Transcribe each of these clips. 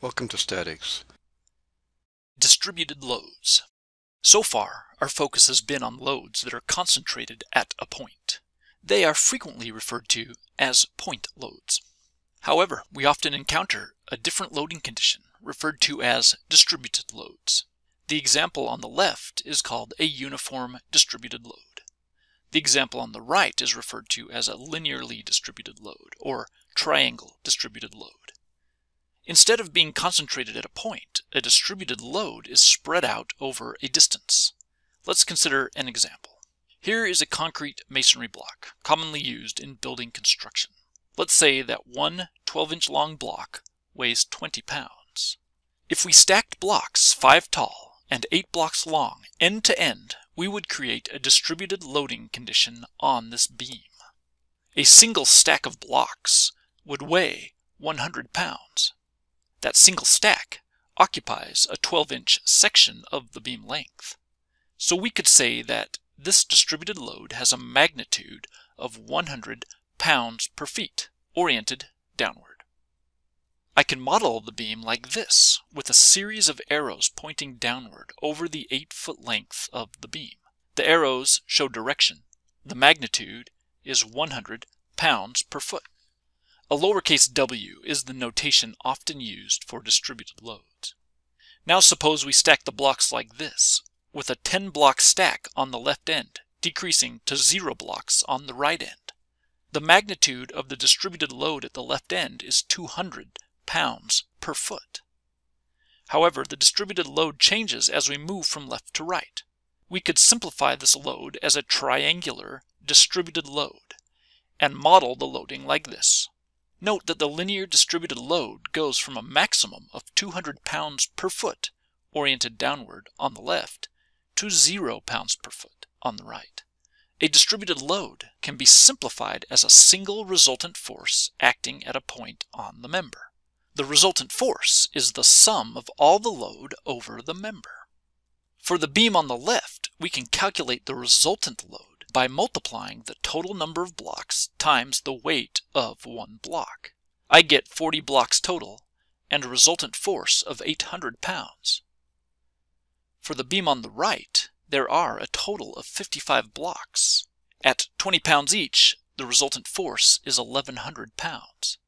Welcome to Statics. Distributed loads. So far, our focus has been on loads that are concentrated at a point. They are frequently referred to as point loads. However, we often encounter a different loading condition referred to as distributed loads. The example on the left is called a uniform distributed load. The example on the right is referred to as a linearly distributed load, or triangle distributed load. Instead of being concentrated at a point, a distributed load is spread out over a distance. Let's consider an example. Here is a concrete masonry block, commonly used in building construction. Let's say that one 12-inch long block weighs 20 pounds. If we stacked blocks 5 tall and 8 blocks long end to end we would create a distributed loading condition on this beam. A single stack of blocks would weigh 100 pounds. That single stack occupies a 12-inch section of the beam length. So we could say that this distributed load has a magnitude of 100 pounds per feet, oriented downward. I can model the beam like this, with a series of arrows pointing downward over the 8 foot length of the beam. The arrows show direction. The magnitude is 100 pounds per foot. A lowercase w is the notation often used for distributed loads. Now suppose we stack the blocks like this, with a 10 block stack on the left end, decreasing to 0 blocks on the right end. The magnitude of the distributed load at the left end is 200 pounds per foot. However, the distributed load changes as we move from left to right. We could simplify this load as a triangular distributed load and model the loading like this. Note that the linear distributed load goes from a maximum of 200 pounds per foot, oriented downward on the left, to 0 pounds per foot on the right. A distributed load can be simplified as a single resultant force acting at a point on the member. The resultant force is the sum of all the load over the member. For the beam on the left, we can calculate the resultant load by multiplying the total number of blocks times the weight of one block. I get 40 blocks total and a resultant force of 800 pounds. For the beam on the right, there are a total of 55 blocks. At 20 pounds each, the resultant force is 1100 pounds.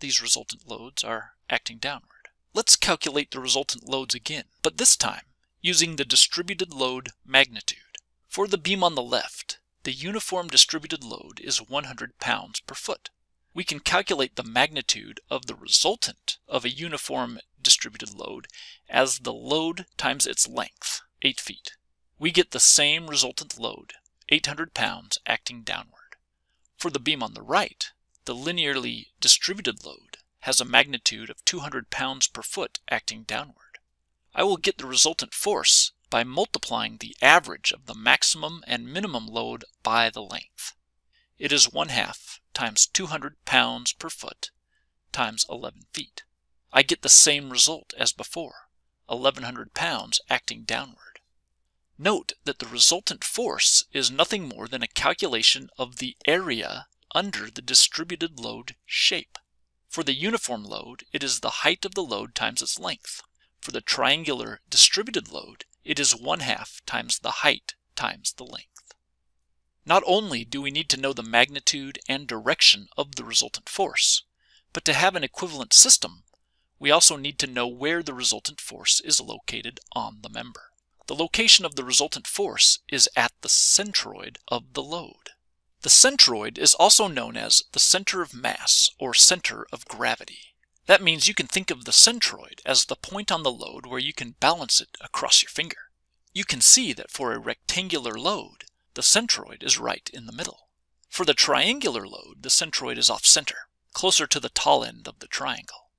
These resultant loads are acting downward. Let's calculate the resultant loads again, but this time using the distributed load magnitude. For the beam on the left, the uniform distributed load is 100 pounds per foot. We can calculate the magnitude of the resultant of a uniform distributed load as the load times its length, 8 feet. We get the same resultant load, 800 pounds acting downward. For the beam on the right, the linearly distributed load has a magnitude of 200 pounds per foot acting downward. I will get the resultant force by multiplying the average of the maximum and minimum load by the length. It is 1 half times 200 pounds per foot times 11 feet. I get the same result as before, 1100 pounds acting downward. Note that the resultant force is nothing more than a calculation of the area under the distributed load shape. For the uniform load, it is the height of the load times its length. For the triangular distributed load, it is 1 half times the height times the length. Not only do we need to know the magnitude and direction of the resultant force, but to have an equivalent system, we also need to know where the resultant force is located on the member. The location of the resultant force is at the centroid of the load. The centroid is also known as the center of mass or center of gravity. That means you can think of the centroid as the point on the load where you can balance it across your finger. You can see that for a rectangular load, the centroid is right in the middle. For the triangular load, the centroid is off center, closer to the tall end of the triangle.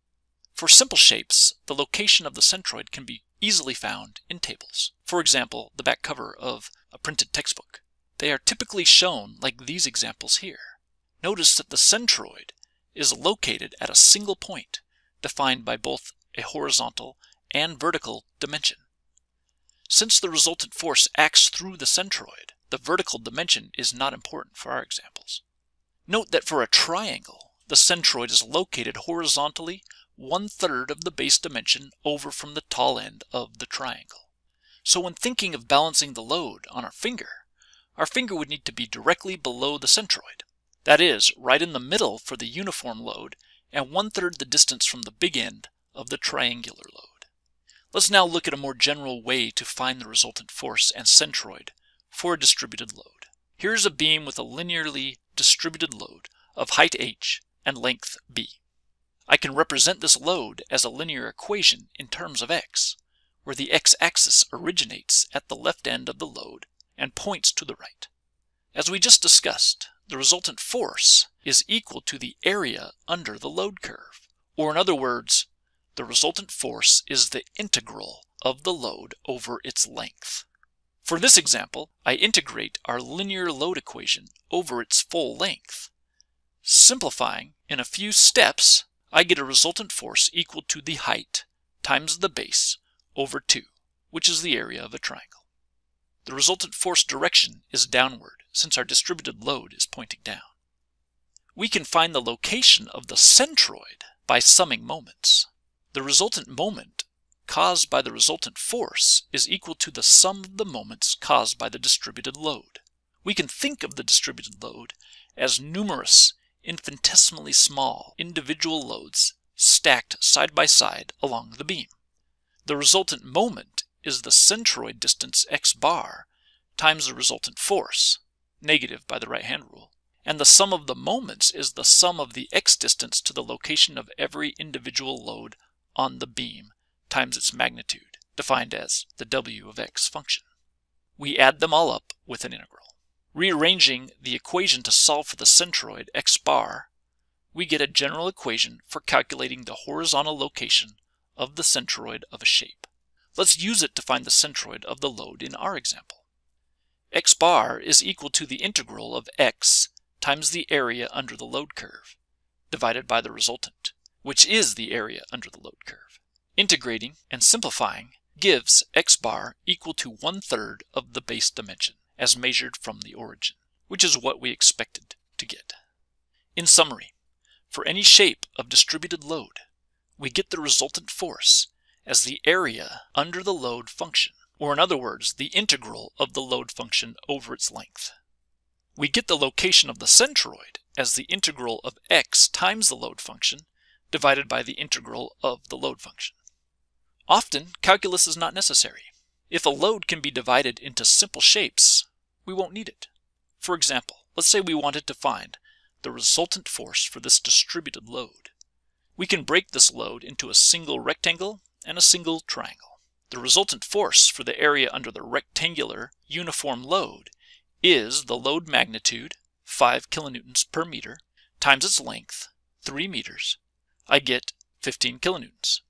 For simple shapes, the location of the centroid can be easily found in tables. For example, the back cover of a printed textbook. They are typically shown like these examples here. Notice that the centroid is located at a single point, defined by both a horizontal and vertical dimension. Since the resultant force acts through the centroid, the vertical dimension is not important for our examples. Note that for a triangle, the centroid is located horizontally one third of the base dimension over from the tall end of the triangle. So when thinking of balancing the load on our finger, our finger would need to be directly below the centroid. That is, right in the middle for the uniform load and one third the distance from the big end of the triangular load. Let's now look at a more general way to find the resultant force and centroid for a distributed load. Here's a beam with a linearly distributed load of height h and length b. I can represent this load as a linear equation in terms of x, where the x-axis originates at the left end of the load and points to the right. As we just discussed, the resultant force is equal to the area under the load curve, or in other words, the resultant force is the integral of the load over its length. For this example, I integrate our linear load equation over its full length. Simplifying, in a few steps, I get a resultant force equal to the height times the base over 2, which is the area of a triangle. The resultant force direction is downward, since our distributed load is pointing down. We can find the location of the centroid by summing moments. The resultant moment caused by the resultant force is equal to the sum of the moments caused by the distributed load. We can think of the distributed load as numerous infinitesimally small individual loads stacked side by side along the beam. The resultant moment is the centroid distance x bar times the resultant force, negative by the right hand rule, and the sum of the moments is the sum of the x distance to the location of every individual load on the beam times its magnitude, defined as the w of x function. We add them all up with an integral. Rearranging the equation to solve for the centroid x bar, we get a general equation for calculating the horizontal location of the centroid of a shape. Let's use it to find the centroid of the load in our example. x bar is equal to the integral of x times the area under the load curve, divided by the resultant, which is the area under the load curve. Integrating and simplifying gives x bar equal to one third of the base dimension as measured from the origin, which is what we expected to get. In summary, for any shape of distributed load, we get the resultant force as the area under the load function, or in other words, the integral of the load function over its length. We get the location of the centroid as the integral of x times the load function divided by the integral of the load function. Often, calculus is not necessary. If a load can be divided into simple shapes, we won't need it. For example, let's say we wanted to find the resultant force for this distributed load. We can break this load into a single rectangle and a single triangle. The resultant force for the area under the rectangular uniform load is the load magnitude, 5 kilonewtons per meter, times its length, 3 meters. I get 15 kilonewtons.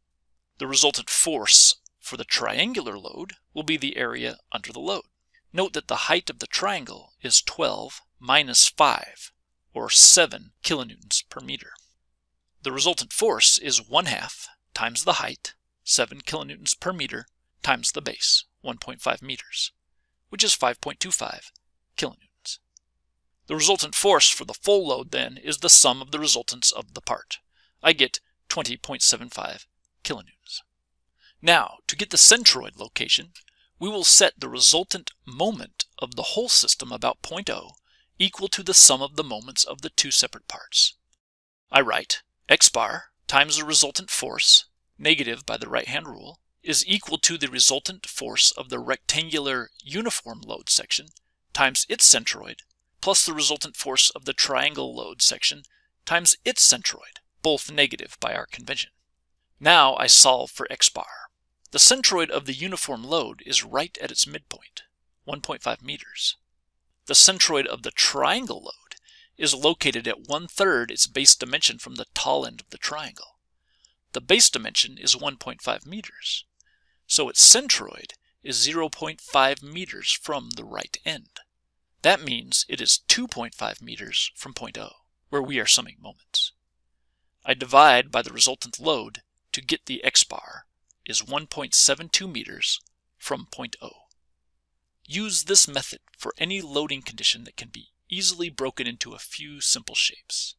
The resultant force for the triangular load will be the area under the load. Note that the height of the triangle is 12 minus 5, or 7 kilonewtons per meter. The resultant force is 1 half times the height, 7 kilonewtons per meter, times the base, 1.5 meters, which is 5.25 kilonewtons. The resultant force for the full load then is the sum of the resultants of the part. I get 20.75 kilonewtons. Now, to get the centroid location, we will set the resultant moment of the whole system about point O equal to the sum of the moments of the two separate parts. I write x bar times the resultant force, negative by the right-hand rule, is equal to the resultant force of the rectangular uniform load section times its centroid plus the resultant force of the triangle load section times its centroid, both negative by our convention. Now I solve for x bar. The centroid of the uniform load is right at its midpoint, 1.5 meters. The centroid of the triangle load is located at one-third its base dimension from the tall end of the triangle. The base dimension is 1.5 meters, so its centroid is 0.5 meters from the right end. That means it is 2.5 meters from point O, where we are summing moments. I divide by the resultant load to get the x bar, is 1.72 meters from point O. Use this method for any loading condition that can be easily broken into a few simple shapes.